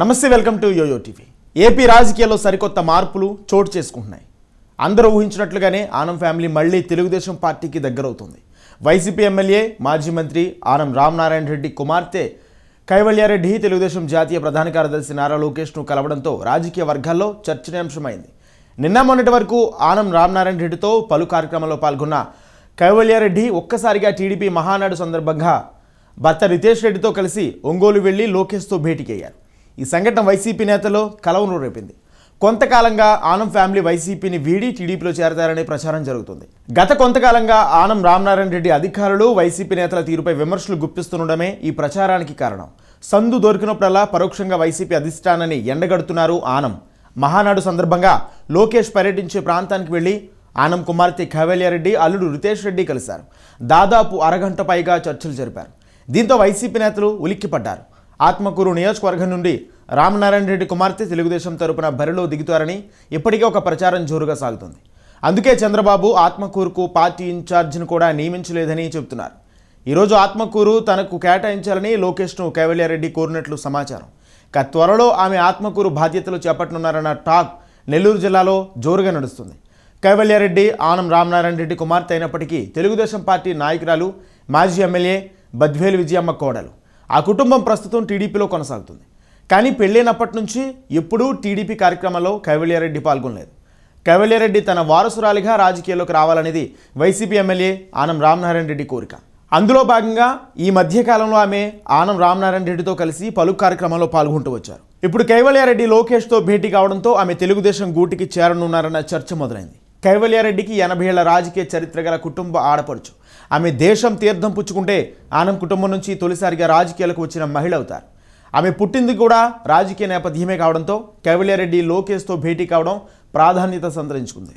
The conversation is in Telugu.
నమస్తే welcome to yoyo TV. AP రాజకీయాల్లో సరికొత్త మార్పులు చోటు చేసుకుంటున్నాయి. అందరూ ఊహించినట్లుగానే ఆనం ఫ్యామిలీ మళ్ళీ తెలుగుదేశం పార్టీకి దగ్గరవుతుంది. వైసీపీ ఎమ్మెల్యే మాజీ మంత్రి ఆనం రామనారాయణ రెడ్డి కుమార్తె కైవల్యారెడ్డి తెలుగుదేశం జాతీయ ప్రధాన కార్యదర్శి నారా లోకేష్ను కలవడంతో రాజకీయ వర్గాల్లో చర్చనీయాంశమైంది. నిన్న మొన్నటి వరకు ఆనం రామనారాయణ రెడ్డితో పలు కార్యక్రమాల్లో పాల్గొన్న కైవల్యారెడ్డి ఒక్కసారిగా టీడీపీ మహానాడు సందర్భంగా భర్త రితేష్ రెడ్డితో కలిసి ఒంగోలు వెళ్ళి లోకేష్తో భేటీకి అయ్యారు. ఈ సంఘటన వైసీపీ నేతలో కలవను రేపింది. కొంతకాలంగా ఆనం ఫ్యామిలీ వైసీపీని వీడి టీడీపీలో చేరతారనే ప్రచారం జరుగుతుంది. గత కొంతకాలంగా ఆనం రామనారాయణ రెడ్డి అధికారులు వైసీపీ నేతల తీరుపై విమర్శలు గుప్పిస్తుండడమే ఈ ప్రచారానికి కారణం. సందు దొరికినప్పుడల్లా పరోక్షంగా వైసీపీ అధిష్టానాన్ని ఎండగడుతున్నారు ఆనం. మహానాడు సందర్భంగా లోకేష్ పర్యటించే ప్రాంతానికి వెళ్ళి ఆనం కుమార్తె కైవల్యారెడ్డి అల్లుడు రితేష్ రెడ్డి కలిశారు. దాదాపు అరగంట పైగా చర్చలు జరిపారు. దీంతో వైసీపీ నేతలు ఉలిక్కిపడ్డారు. ఆత్మకూరు నియోజకవర్గం నుండి రామనారాయణ రెడ్డి కుమార్తె తెలుగుదేశం తరపున బరిలో దిగుతారని ఇప్పటికే ఒక ప్రచారం జోరుగా సాగుతుంది. అందుకే చంద్రబాబు ఆత్మకూరుకు పార్టీ ఇన్ఛార్జిని కూడా నియమించలేదని చెబుతున్నారు. ఈరోజు ఆత్మకూరు తనకు కేటాయించాలని లోకేష్ను కైవల్యారెడ్డి కోరినట్లు సమాచారం. ఇక త్వరలో ఆమె ఆత్మకూరు బాధ్యతలు చేపట్టనున్నారన్న టాక్ నెల్లూరు జిల్లాలో జోరుగా నడుస్తుంది. కైవల్యారెడ్డి ఆనం రామనారాయణ రెడ్డి కుమార్తె అయినప్పటికీ తెలుగుదేశం పార్టీ నాయకురాలు మాజీ ఎమ్మెల్యే బద్వేలు విజయమ్మ కోడలు. ఆ కుటుంబం ప్రస్తుతం టీడీపీలో కొనసాగుతుంది. కానీ పెళ్ళైనప్పటి నుంచి ఎప్పుడూ టీడీపీ కార్యక్రమంలో కైవల్యారెడ్డి పాల్గొనలేదు. కైవల్యారెడ్డి తన వారసురాలిగా రాజకీయాల్లోకి రావాలనేది వైసీపీ ఎమ్మెల్యే ఆనం రామనారాయణ రెడ్డి కోరిక. అందులో భాగంగా ఈ మధ్యకాలంలో ఆమె ఆనం రామనారాయణ రెడ్డితో కలిసి పలు కార్యక్రమాల్లో పాల్గొంటూ వచ్చారు. ఇప్పుడు కైవల్యారెడ్డి లోకేష్తో భేటీ కావడంతో ఆమె తెలుగుదేశం గూటికి చేరనున్నారన్న చర్చ మొదలైంది. కైవల్యారెడ్డికి ఎనభై ఏళ్ళ రాజకీయ చరిత్ర గల కుటుంబ ఆడపడుచు. ఆమె దేశం తీర్థం పుచ్చుకుంటే ఆనం కుటుంబం నుంచి తొలిసారిగా రాజకీయాలకు వచ్చిన మహిళ అవుతారు. ఆమె పుట్టింది కూడా రాజకీయ నేపథ్యమే కావడంతో కైవల్యారెడ్డి లోకేష్తో భేటీ కావడం ప్రాధాన్యత సంతరించుకుంది.